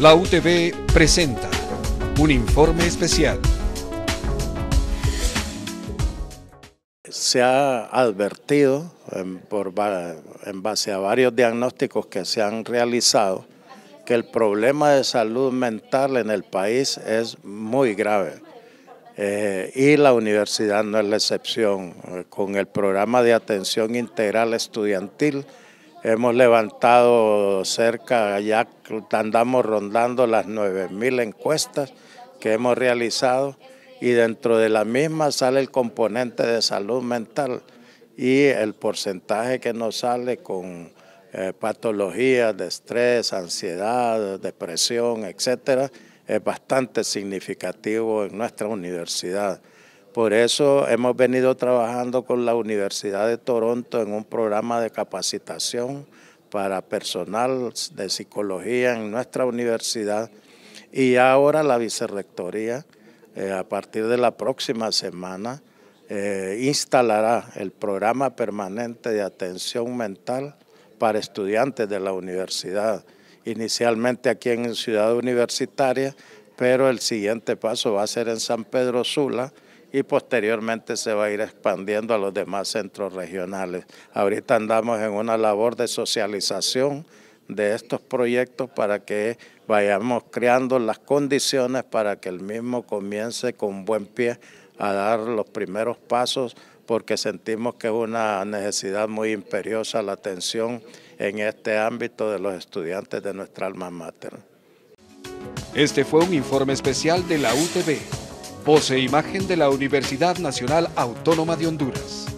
La UTV presenta un informe especial. Se ha advertido en, por, en base a varios diagnósticos que se han realizado que el problema de salud mental en el país es muy grave. Eh, y la universidad no es la excepción. Con el programa de atención integral estudiantil hemos levantado cerca, ya andamos rondando las 9.000 encuestas que hemos realizado y dentro de la misma sale el componente de salud mental y el porcentaje que nos sale con eh, patologías de estrés, ansiedad, depresión, etcétera, es bastante significativo en nuestra universidad. Por eso hemos venido trabajando con la Universidad de Toronto en un programa de capacitación para personal de psicología en nuestra universidad y ahora la vicerrectoría eh, a partir de la próxima semana eh, instalará el programa permanente de atención mental para estudiantes de la universidad inicialmente aquí en Ciudad Universitaria, pero el siguiente paso va a ser en San Pedro Sula y posteriormente se va a ir expandiendo a los demás centros regionales. Ahorita andamos en una labor de socialización de estos proyectos para que vayamos creando las condiciones para que el mismo comience con buen pie a dar los primeros pasos porque sentimos que es una necesidad muy imperiosa la atención en este ámbito de los estudiantes de nuestra alma mater. Este fue un informe especial de la UTV, pose e imagen de la Universidad Nacional Autónoma de Honduras.